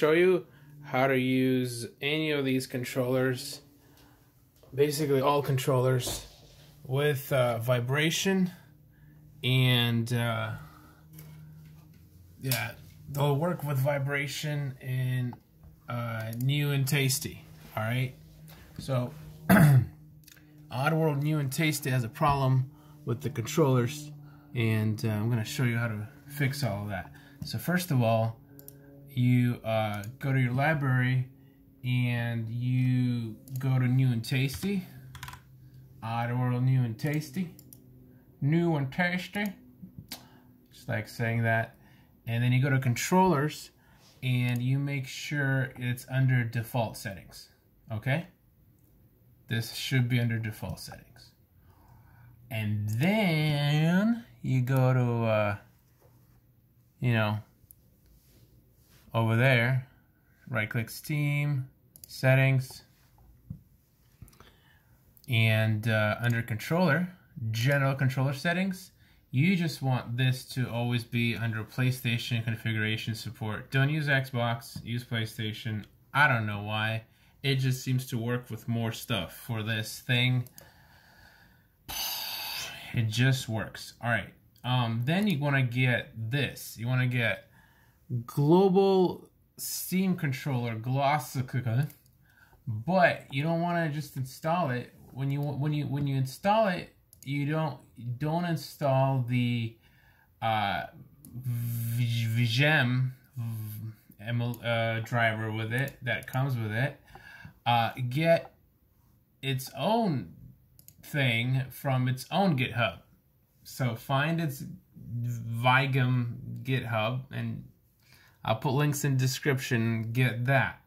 show you how to use any of these controllers, basically all controllers, with uh, vibration and uh, yeah, they'll work with vibration and uh, new and tasty. All right, so Oddworld new and tasty has a problem with the controllers, and uh, I'm gonna show you how to fix all of that. So first of all, you uh, go to your library and you go to new and tasty. Oddworld new and tasty. New and tasty. Just like saying that. And then you go to controllers and you make sure it's under default settings. Okay? This should be under default settings. And then you go to, uh, you know, over there, right click Steam, settings, and uh, under controller, general controller settings, you just want this to always be under PlayStation configuration support. Don't use Xbox, use PlayStation. I don't know why. It just seems to work with more stuff for this thing. It just works. All right. Um, then you want to get this. You want to get global Steam controller Glossica, but you don't want to just install it. When you when you when you install it, you don't don't install the uh, ViGEm uh, driver with it that comes with it. Uh, get its own thing from its own GitHub. So find its ViGEm GitHub and I'll put links in description. Get that.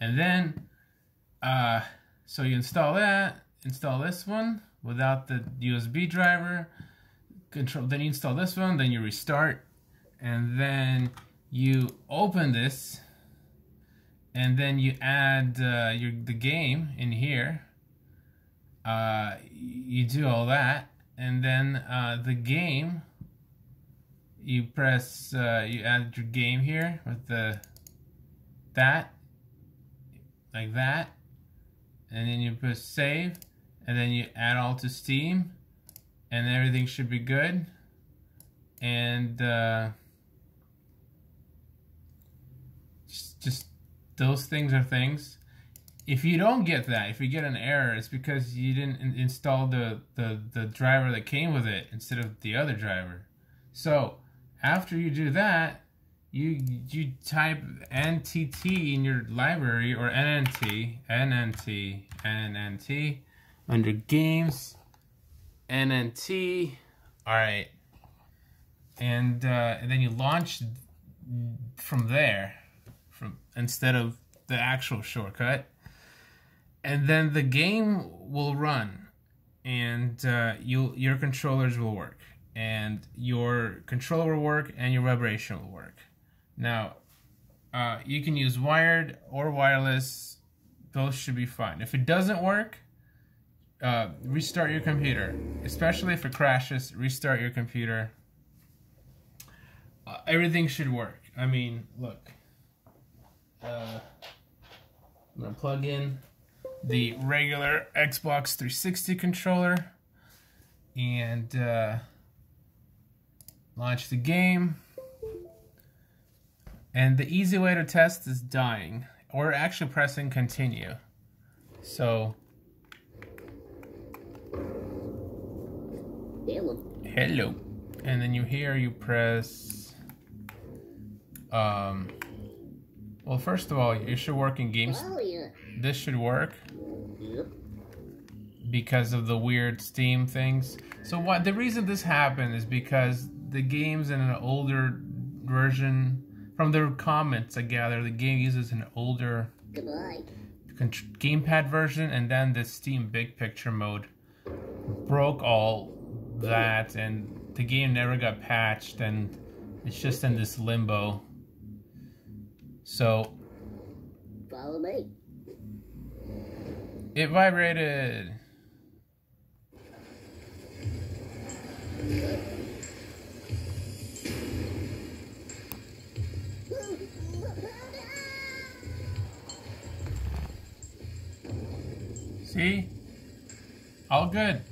And then, uh, so you install that, install this one without the USB driver. Control. Then you install this one. Then you restart, and then you open this, and then you add uh, your the game in here. Uh, you do all that, and then uh, the game you press uh, you add your game here with the that like that and then you press save and then you add all to steam and everything should be good. And uh, just, just those things are things. If you don't get that if you get an error it's because you didn't in install the, the the driver that came with it instead of the other driver. So after you do that, you you type NTT in your library or NNT, NNT, NNT under games, NNT. All right, and, uh, and then you launch from there, from instead of the actual shortcut, and then the game will run, and uh, you your controllers will work and your controller will work and your vibration will work. Now, uh, you can use wired or wireless. Those should be fine. If it doesn't work, uh, restart your computer. Especially if it crashes, restart your computer. Uh, everything should work. I mean, look. Uh, I'm going to plug in the regular Xbox 360 controller. And... Launch the game. And the easy way to test is dying, or actually pressing continue. So. Hello. Hello. And then you here you press. Um. Well, first of all, it should work in games. Oh, yeah. This should work Yep. because of the weird Steam things. So what the reason this happened is because the game's in an older version. From their comments, I gather the game uses an older gamepad version, and then the Steam Big Picture mode broke all that, and the game never got patched, and it's just in this limbo. So Follow me. it vibrated. See? All good.